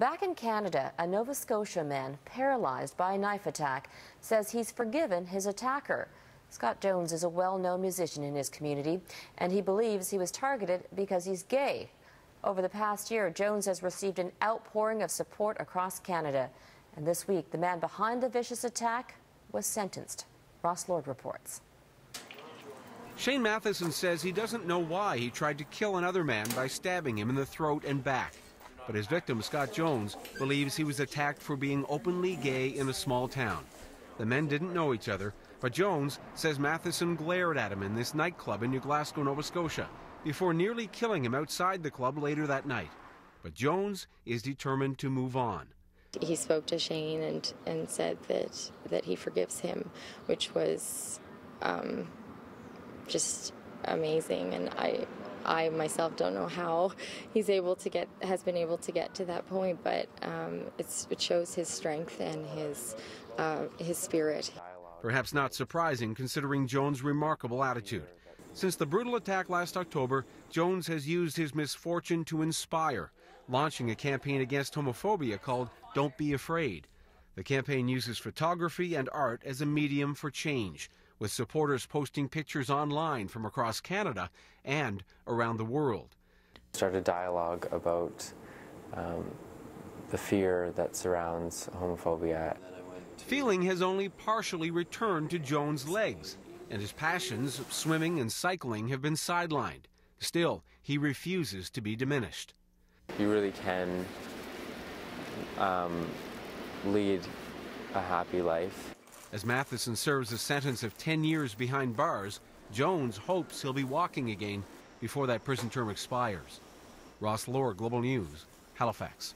Back in Canada, a Nova Scotia man paralyzed by a knife attack says he's forgiven his attacker. Scott Jones is a well known musician in his community, and he believes he was targeted because he's gay. Over the past year, Jones has received an outpouring of support across Canada. And this week, the man behind the vicious attack was sentenced. Ross Lord reports. Shane Matheson says he doesn't know why he tried to kill another man by stabbing him in the throat and back. But his victim, Scott Jones, believes he was attacked for being openly gay in a small town. The men didn't know each other, but Jones says Matheson glared at him in this nightclub in New Glasgow, Nova Scotia, before nearly killing him outside the club later that night. But Jones is determined to move on. He spoke to Shane and, and said that, that he forgives him, which was um, just amazing. And I, I myself don't know how he's able to get, has been able to get to that point, but um, it shows his strength and his, uh, his spirit. Perhaps not surprising considering Jones' remarkable attitude. Since the brutal attack last October, Jones has used his misfortune to inspire, launching a campaign against homophobia called Don't Be Afraid. The campaign uses photography and art as a medium for change, with supporters posting pictures online from across Canada and around the world. Start a dialogue about um, the fear that surrounds homophobia. Feeling has only partially returned to Jones' legs, and his passions, swimming and cycling, have been sidelined. Still, he refuses to be diminished. You really can um, lead a happy life. As Matheson serves a sentence of 10 years behind bars, Jones hopes he'll be walking again before that prison term expires. Ross Lord, Global News, Halifax.